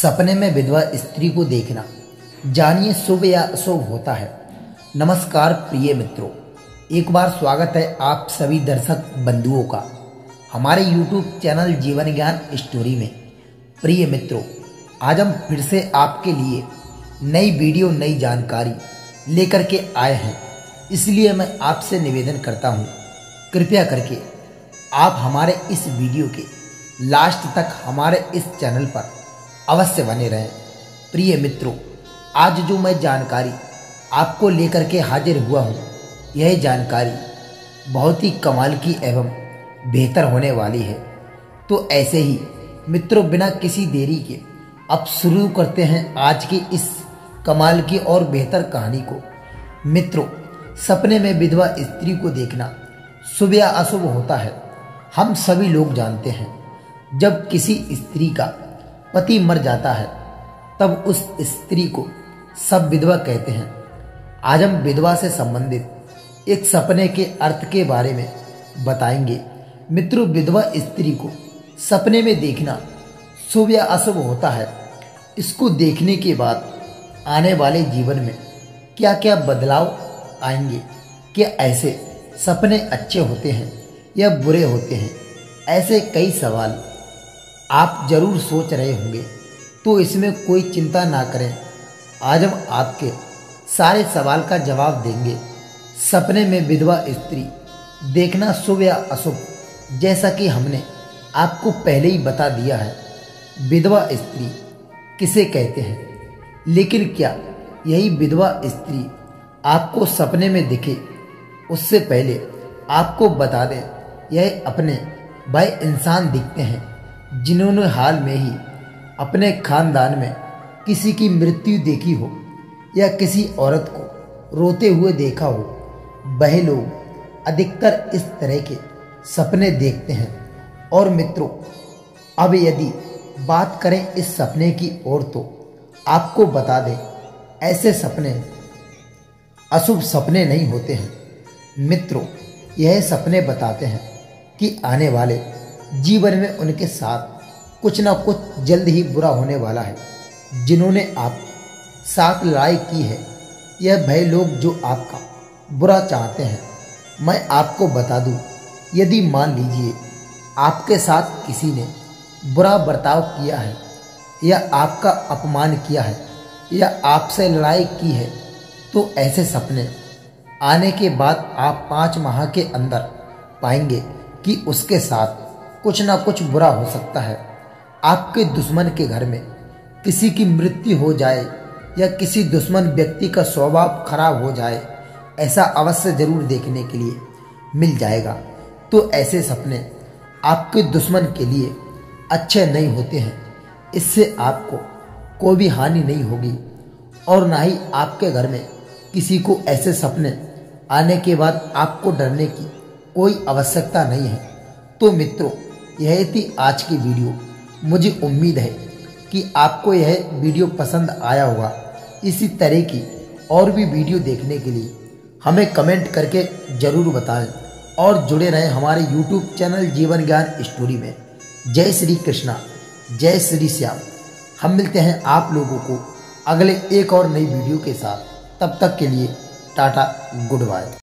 सपने में विधवा स्त्री को देखना, जानिए शुभ या अशुभ होता है। नमस्कार प्रिय मित्रों, एक बार स्वागत है आप सभी दर्शक बंधुओं का, हमारे YouTube चैनल जीवन ज्ञान स्टोरी में। प्रिय मित्रों, आज हम फिर से आपके लिए नई वीडियो, नई जानकारी लेकर के आए हैं। इसलिए मैं आपसे निवेदन करता हूँ, कृपया करके आप हमारे इस वीडियो के लास्ट तक हमारे इस चैनल पर अवश्य बने रहें। प्रिय मित्रों, आज जो मैं जानकारी आपको लेकर के हाजिर हुआ हूँ, यह जानकारी बहुत ही कमाल की एवं बेहतर होने वाली है। तो ऐसे ही, मित्रों, बिना किसी देरी के अब शुरू करते हैं आज की इस कमाल की और बेहतर कहानी को। मित्रों, सपने में विधवा स्त्री को देखना शुभ या अशुभ होता है, हम सभी लोग जानते हैं। जब किसी स्त्री का पति मर जाता है, तब उस स्त्री को सब विधवा कहते हैं। आज हम विधवा से संबंधित एक सपने के अर्थ के बारे में बताएँगे। मित्रों, विधवा स्त्री को सपने में देखना शुभ या अशुभ होता है। इसको देखने के बाद आने वाले जीवन में क्या क्या बदलाव आएँगे? क्या ऐसे सपने अच्छे होते हैं या बुरे होते हैं? ऐसे कई सवाल आप ज़रूर सोच रहे होंगे तो इसमें कोई चिंता ना करें। आज हम आपके सारे सवाल का जवाब देंगे। सपने में विधवा स्त्री, देखना शुभ या अशुभ, जैसा कि हमने आपको पहले ही बता दिया है। विधवा स्त्री किसे कहते हैं? लेकिन क्या यही विधवा स्त्री आपको सपने में दिखे, उससे पहले आपको बता दें, यह अपने भाई इंसान दिखते हैं। जिन्होंने हाल में ही अपने खानदान में किसी की मृत्यु देखी हो या किसी औरत को रोते हुए देखा हो, वह लोग अधिकतर इस तरह के सपने देखते हैं। और मित्रों, अब यदि बात करें इस सपने की ओर तो आपको बता दें, ऐसे सपने अशुभ सपने नहीं होते हैं। मित्रों, यह सपने बताते हैं कि आने वाले जीवन में उनके साथ कुछ ना कुछ जल्द ही बुरा होने वाला है। जिन्होंने आप साथ लड़ाई की है, यह भय लोग जो आपका बुरा चाहते हैं, मैं आपको बता दूँ, यदि मान लीजिए आपके साथ किसी ने बुरा बर्ताव किया है, या आपका अपमान किया है, या आपसे लड़ाई की है तो ऐसे सपने आने के बाद आप पाँच माह के अंदर पाएँगे कि उसके साथ कुछ ना कुछ बुरा हो सकता है। आपके दुश्मन के घर में किसी की मृत्यु हो जाए या किसी दुश्मन व्यक्ति का स्वभाव खराब हो जाए, ऐसा अवश्य ज़रूर देखने के लिए मिल जाएगा। तो ऐसे सपने आपके दुश्मन के लिए अच्छे नहीं होते हैं। इससे आपको कोई भी हानि नहीं होगी और ना ही आपके घर में किसी को ऐसे सपने आने के बाद आपको डरने की कोई आवश्यकता नहीं है। तो मित्रों यह थी आज की वीडियो। मुझे उम्मीद है कि आपको यह वीडियो पसंद आया होगा। इसी तरह की और भी वीडियो देखने के लिए हमें कमेंट करके ज़रूर बताएँ और जुड़े रहें हमारे यूट्यूब चैनल जीवन ज्ञान स्टोरी में। जय श्री कृष्णा, जय श्री श्याम। हम मिलते हैं आप लोगों को अगले एक और नई वीडियो के साथ। तब तक के लिए टाटा, गुड बाय।